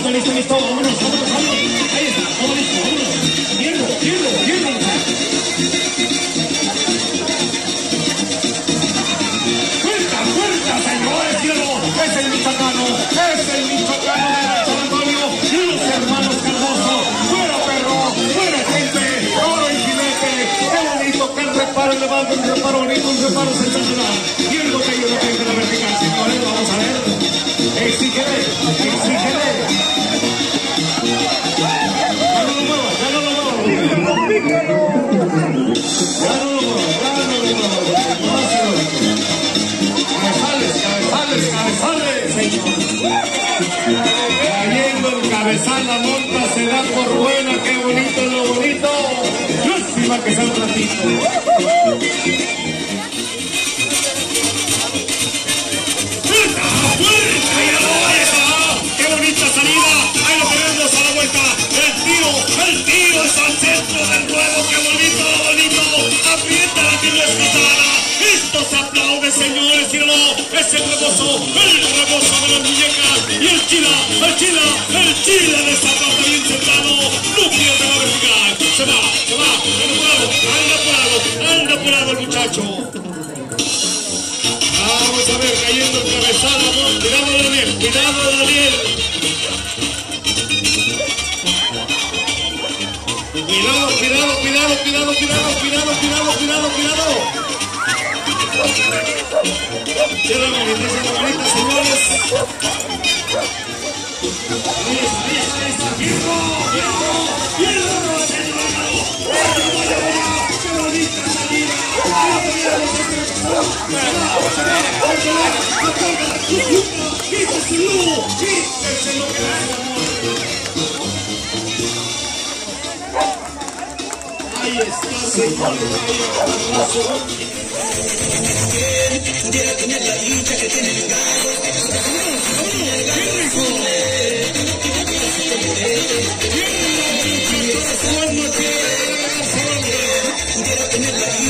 listo, listo, listo. Vámonos, vámonos, vámonos. Ahí está, vámonos. Hierro, hierro, hierro. Fuerza, fuerza, señores, hierro. Es el michoacano, es el michoacano Antonio y hermanos perro, fuera gente, oro y bonito, qué reparo, le va un reparo bonito, un reparo sensacional. Y el botello de frente la vertical, vamos a ver. Exígele, exígele. Cayendo el cabezal, la monta se da por buena, qué bonito lo bonito. Que sea un ratito. Que! ¡Esto se aplaude, señores! ¡Y no! ¡Es el rebozo! ¡El rebozo de las muñecas! ¡Y el chila! ¡El chila! ¡El chila de Zapata bien sentado! ¡No pierde la vertical! ¡Se va! ¡Se va! ¡Anda apurado! ¡Anda apurado! ¡Anda apurado el muchacho! Vamos a ver, cayendo el cabezal, amor. Cuidado, Daniel. Cuidado, Daniel. Cuidado, cuidado, cuidado, cuidado, cuidado, cuidado, cuidado, cuidado, cuidado. Manita, cierra la manita, señores. ¡Hierro! ¡Hierro! ¡Hierro! ¡Qué bonita salida! ¡Ahí lo teníamos, Get up in the light.